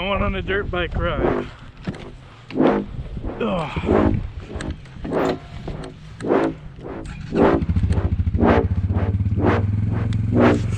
going on a dirt bike ride. Ugh. Alright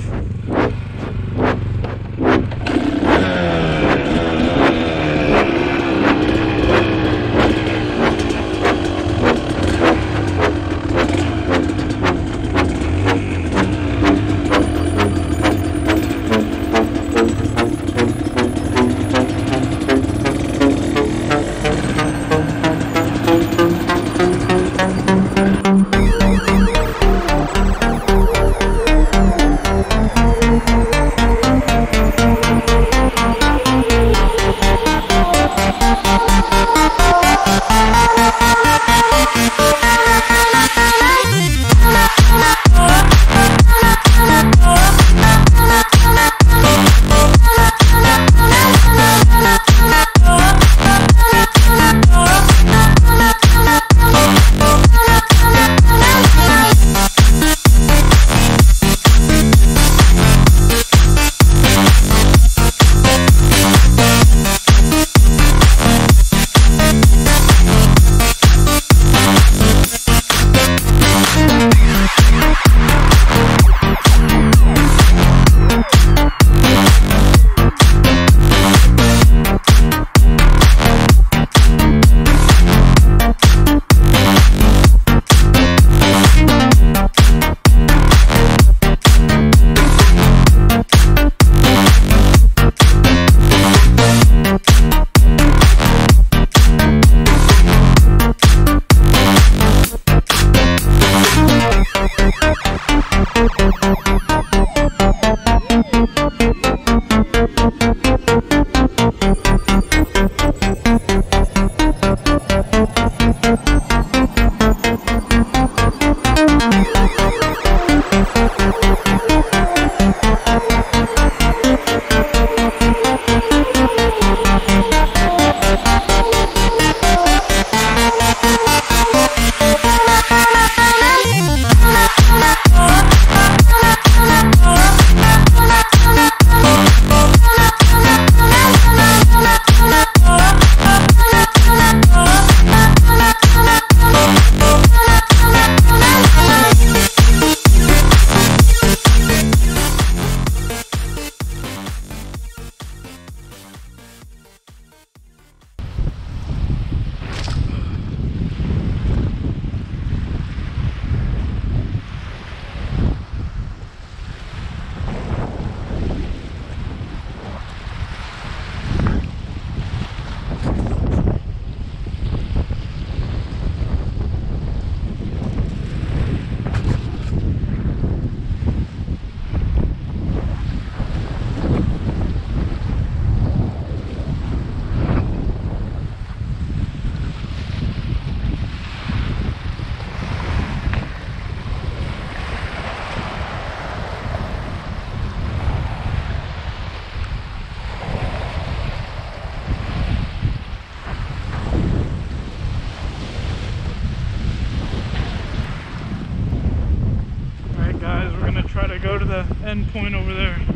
end point over there.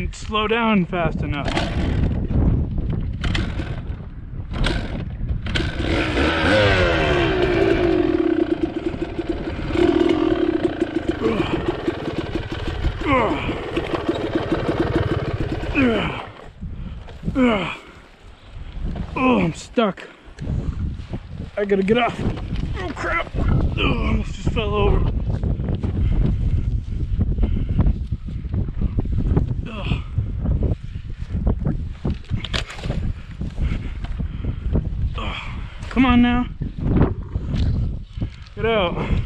Didn't slow down fast enough. Oh, I'm stuck. I gotta get off. Oh crap. Oh, almost just fell over. Come on now. Get out.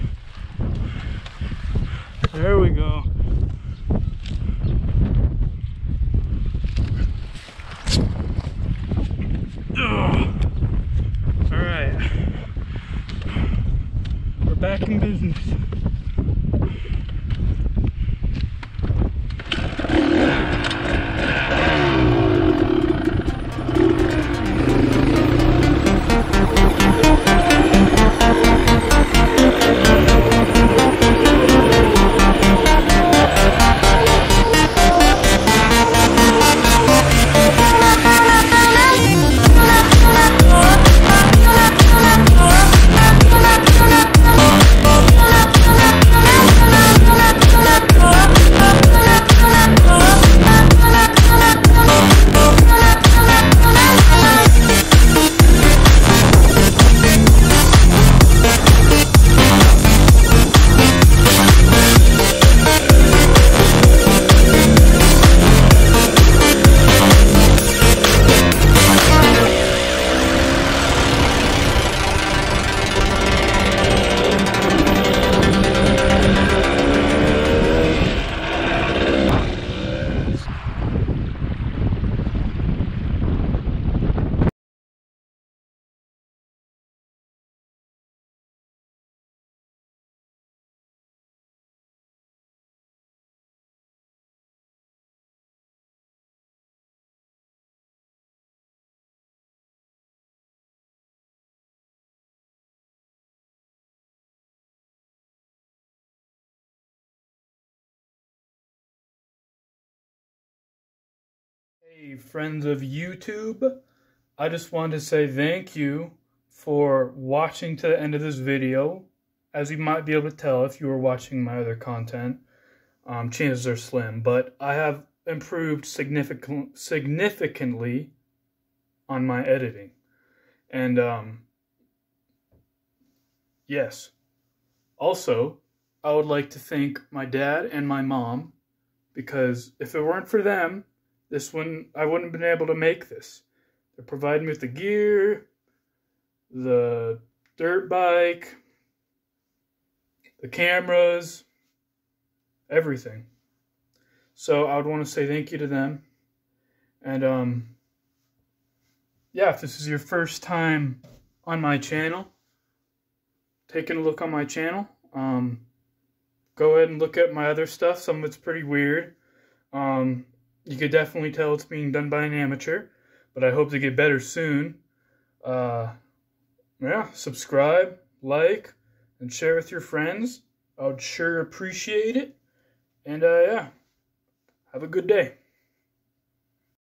Hey, friends of YouTube. I just wanted to say thank you for watching to the end of this video. As you might be able to tell if you were watching my other content, um, chances are slim, but I have improved significant, significantly on my editing. And, um, yes. Also, I would like to thank my dad and my mom because if it weren't for them, this one I wouldn't have been able to make this. They're providing me with the gear, the dirt bike, the cameras, everything. So I would want to say thank you to them. And um yeah, if this is your first time on my channel, taking a look on my channel, um go ahead and look at my other stuff. Some of it's pretty weird. Um you could definitely tell it's being done by an amateur, but I hope to get better soon. Uh, yeah, subscribe, like, and share with your friends. I would sure appreciate it. And uh, yeah, have a good day.